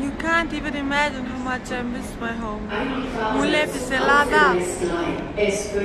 You can't even imagine how much I miss my home. Hoe is.